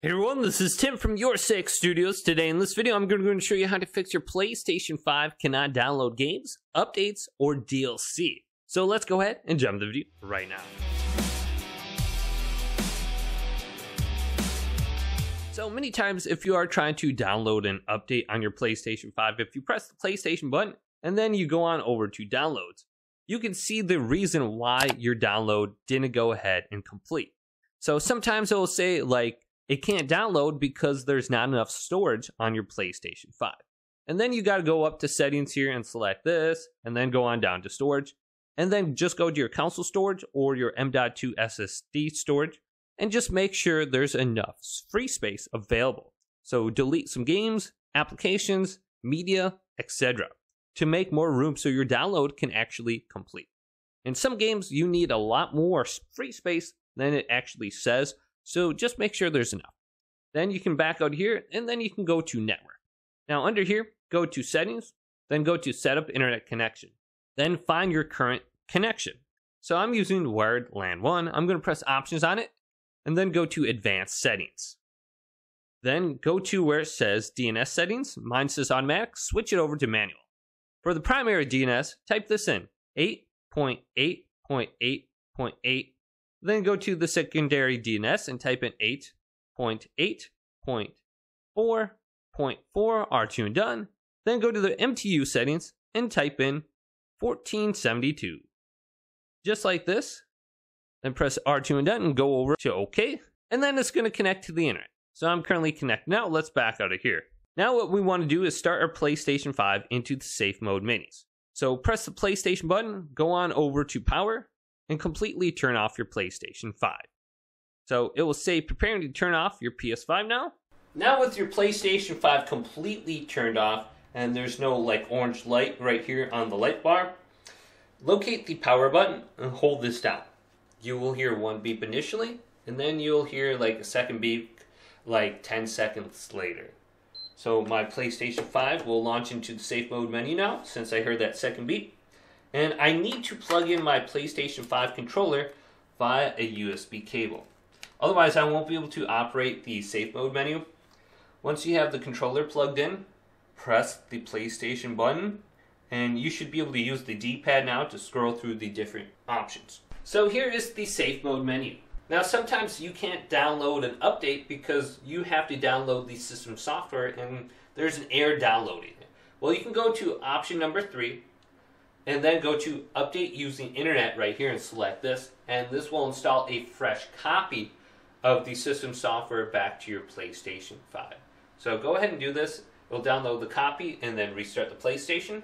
Hey everyone, this is Tim from Your Six Studios. Today in this video, I'm going to show you how to fix your PlayStation 5 cannot download games, updates, or DLC. So let's go ahead and jump the video right now. So many times if you are trying to download an update on your PlayStation 5, if you press the PlayStation button and then you go on over to downloads, you can see the reason why your download didn't go ahead and complete. So sometimes it will say like it can't download because there's not enough storage on your PlayStation 5. And then you got to go up to settings here and select this, and then go on down to storage, and then just go to your console storage or your M.2 SSD storage, and just make sure there's enough free space available. So delete some games, applications, media, etc. to make more room so your download can actually complete. In some games, you need a lot more free space than it actually says, so just make sure there's enough. Then you can back out here and then you can go to network. Now under here, go to settings, then go to setup internet connection. Then find your current connection. So I'm using wired LAN 1. I'm going to press options on it and then go to advanced settings. Then go to where it says DNS settings. Mine says automatic. Switch it over to manual. For the primary DNS, type this in 8.8.8.8 then go to the secondary DNS and type in 8.8.4.4 R2 and done. Then go to the MTU settings and type in 1472. Just like this. Then press R2 and done and go over to OK. And then it's going to connect to the internet. So I'm currently connected now. Let's back out of here. Now what we want to do is start our PlayStation 5 into the safe mode minis. So press the PlayStation button, go on over to power, and completely turn off your PlayStation 5. So it will say preparing to turn off your PS5 now. Now with your PlayStation 5 completely turned off and there's no like orange light right here on the light bar, locate the power button and hold this down. You will hear one beep initially and then you'll hear like a second beep like 10 seconds later. So my PlayStation 5 will launch into the safe mode menu now since I heard that second beep and I need to plug in my PlayStation 5 controller via a USB cable. Otherwise, I won't be able to operate the safe mode menu. Once you have the controller plugged in, press the PlayStation button, and you should be able to use the D-pad now to scroll through the different options. So here is the safe mode menu. Now sometimes you can't download an update because you have to download the system software and there's an error downloading it. Well, you can go to option number three, and then go to update using internet right here and select this and this will install a fresh copy of the system software back to your PlayStation 5. So go ahead and do this. It'll download the copy and then restart the PlayStation.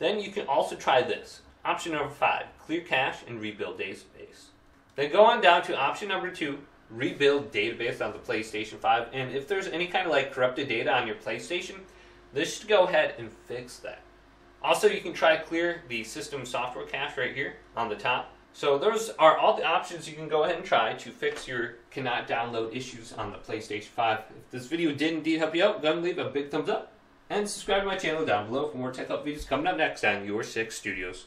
Then you can also try this. Option number 5, clear cache and rebuild database. Then go on down to option number 2, rebuild database on the PlayStation 5 and if there's any kind of like corrupted data on your PlayStation, this should go ahead and fix that. Also, you can try to clear the system software cache right here on the top. So those are all the options you can go ahead and try to fix your cannot download issues on the PlayStation 5. If this video did indeed help you out, go and leave a big thumbs up and subscribe to my channel down below for more tech help videos coming up next on Your Six Studios.